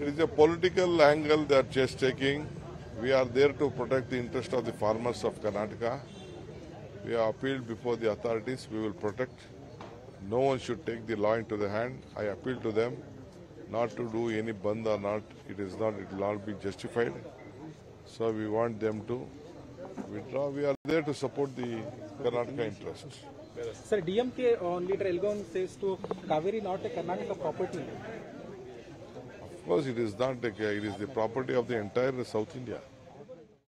It is a political angle they are just taking. We are there to protect the interest of the farmers of Karnataka. We have appealed before the authorities. We will protect. No one should take the law into the hand. I appeal to them not to do any bandh or not. It is not. It will not be justified. So we want them to withdraw. We are there to support the Karnataka interests. Sir, DMK on leader Elgon says to Cauvery not a Karnataka property. Of course, it is not. A, it is the property of the entire South India.